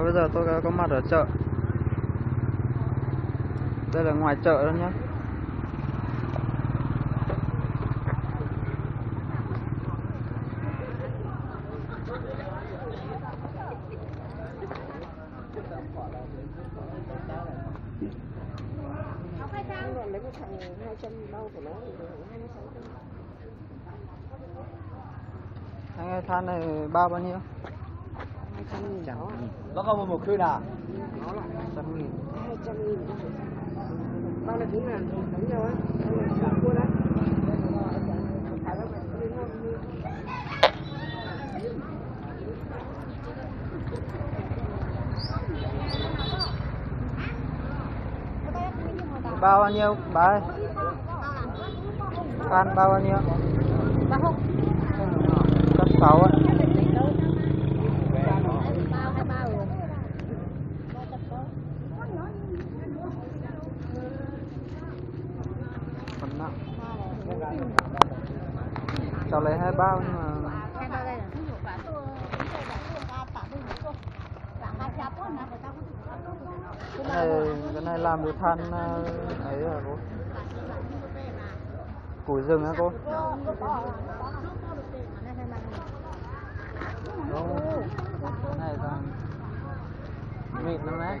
Và bây giờ tôi đã có mặt ở chợ Đây là ngoài chợ đó nhé lấy một thằng 200 của nó thì 26 Anh ơi, than này bao bao nhiêu? 200 nghìn đó nó có một khuyên à nó là Trăm nghìn. 200 nghìn. Bao là chín ngàn đúng nhau á là cua đấy. Bao bao nhiêu? Bà ơi? Than bao bao nhiêu? Trăm sáu ạ Còn nặng Cháu lấy hai bao nhưng mà cái này cái này làm từ than ờ, ấy à cô? Củi rừng á cô? Cái này còn mịn lắm đấy.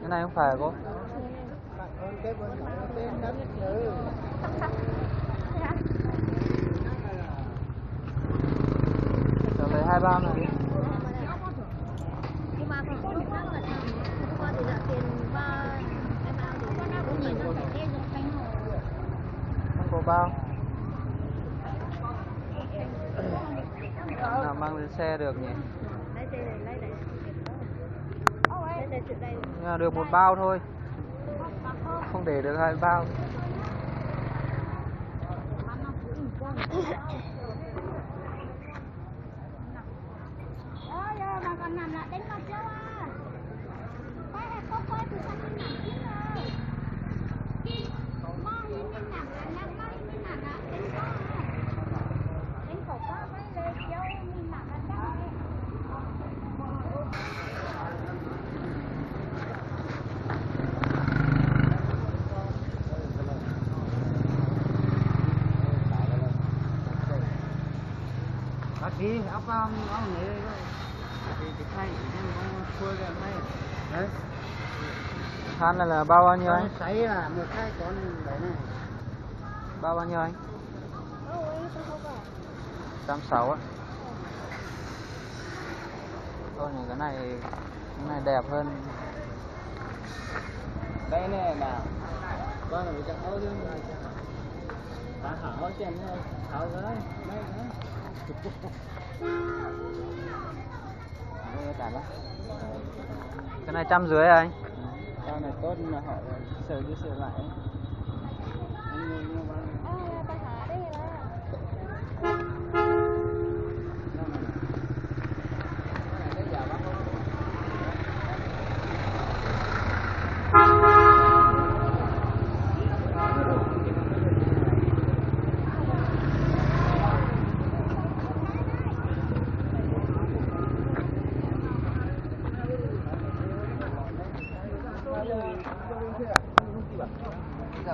cái này không phải cô. Trở lấy hai bao này không có bao? Nào mang lên xe được nhỉ? Nhưng mà được một bao thôi. Không để được hai bao còn nằm lại đánh con chưa à quay là có quay từ sang bên này chứ rồi mò hình bên nằm là nằm mò hình bên nằm là đánh có đánh cổ có mấy lê châu mình nằm là chắc bác sĩ ốc ông ông này thì thì thay nhưng mà khui ra mấy đấy. Than này là bao bao nhiêu anh? Sấy là một cái con đấy này. Bao bao nhiêu anh? Trăm sáu á thôi này cái này cái này đẹp hơn. Đây này là con là bị chặt áo chứ ta hảo trên thôi hảo cái mấy cái đây cái này trăm dưới à anh? Con này tốt mà họ sửa đi sửa lại. Anh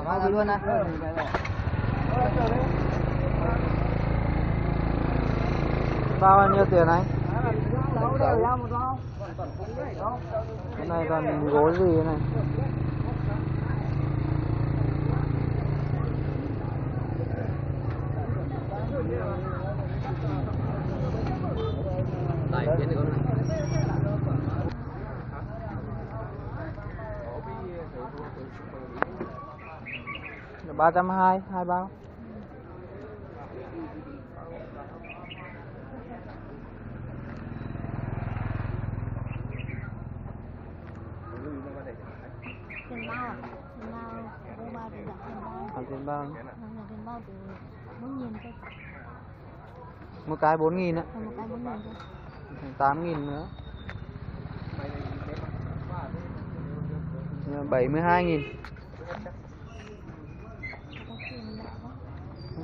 giả bao luôn á? Bao bao nhiêu tiền anh? Cái này còn gối gì thế này ba trăm hai hai bao. Tiền bao à? Tiền bao vô bao thì giảm tiền bao. Còn tiền bao. Nó là tiền bao từ bốn nghìn thôi. Một cái bốn nghìn á còn một cái bốn nghìn thôi. Tám nghìn nữa. Bảy mươi hai nghìn có tiền lẻ đó không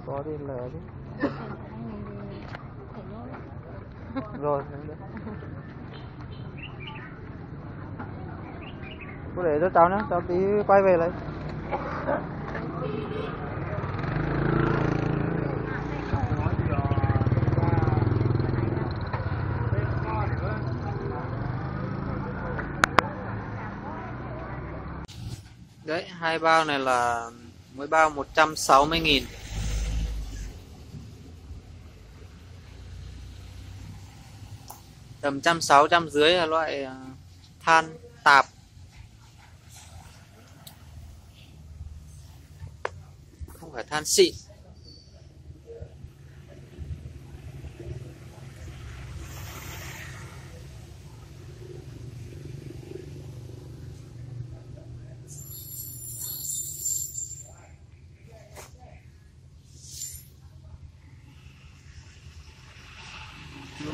có chứ thì phải lỗ rồi cô để cho cháu nhé cháu tí quay về lấy đấy hai bao này là mỗi bao 160 nghìn tầm trăm sáu trăm dưới là loại ờ, than tạp. Không phải than xịn.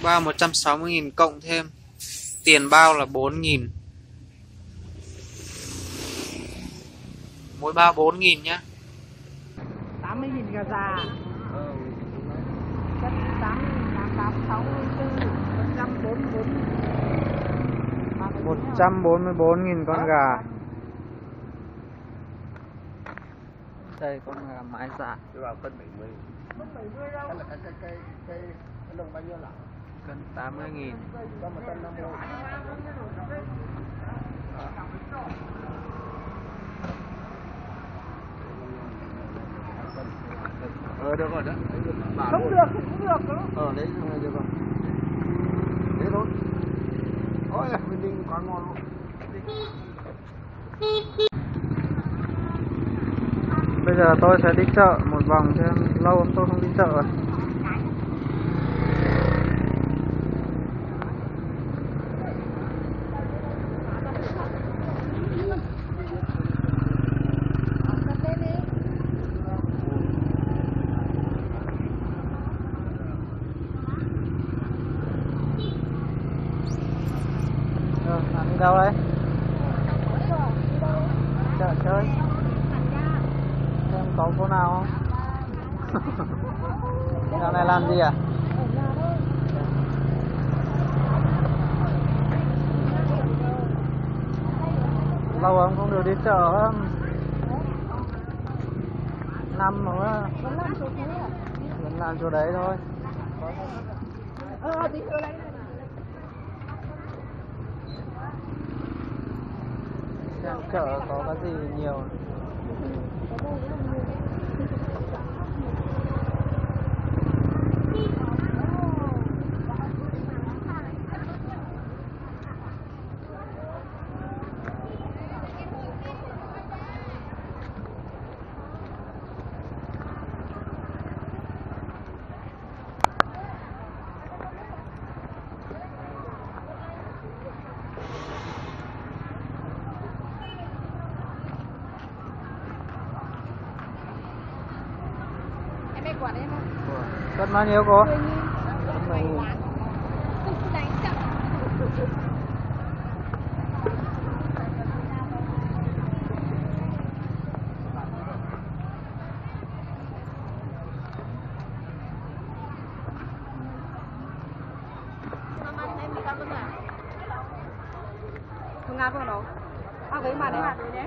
Bao 160.000 cộng thêm. Tiền bao là 4.000 mỗi bao 4.000 nhá. 80 nghìn gà già. Chất 80 nghìn 864 144 144.000 con gà. Đây con gà mái dạ. Tôi vào cân 70 Mất 70 đâu? Cái là cái cái cái cái cái lông bao nhiêu là cân 80.000 Cho một cân 50 Ờ được rồi đó Không được thì cũng được. Đó Ờ rồi được rồi. Thế thôi. Ôi mình ninh quá ngon luôn. Bây giờ tôi sẽ đi chợ một vòng xem lâu tôi không đi chợ rồi Ừ, rồi, đâu đấy? Chợ chơi em có cô nào không? Dạo này làm gì à? Lâu không không được đi chợ. Năm nữa Vẫn làm chỗ đấy thôi Ờ tí nữa lấy này 这样叫我的头发自 Cân bao nhiêu cô? 10 nghìn Mười nghìn. Đánh chậm Không ngáp vào đâu À với mà đấy nhé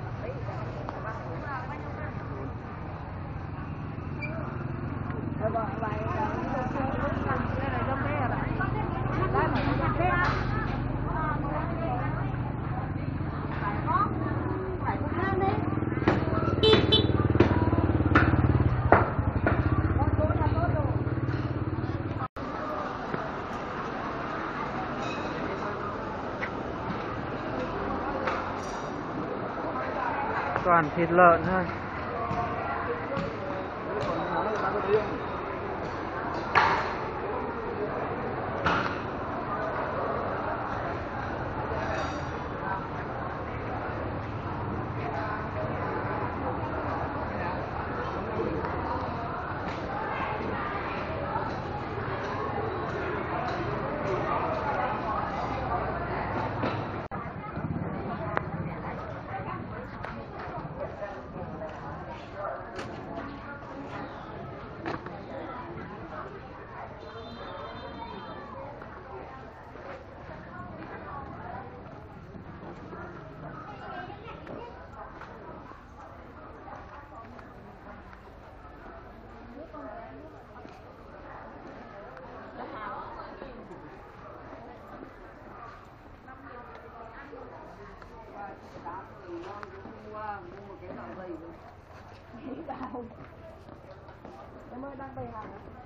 ารพิดเลอะใช่ bản thịt lợn thôi em ơi đang bày hàng nó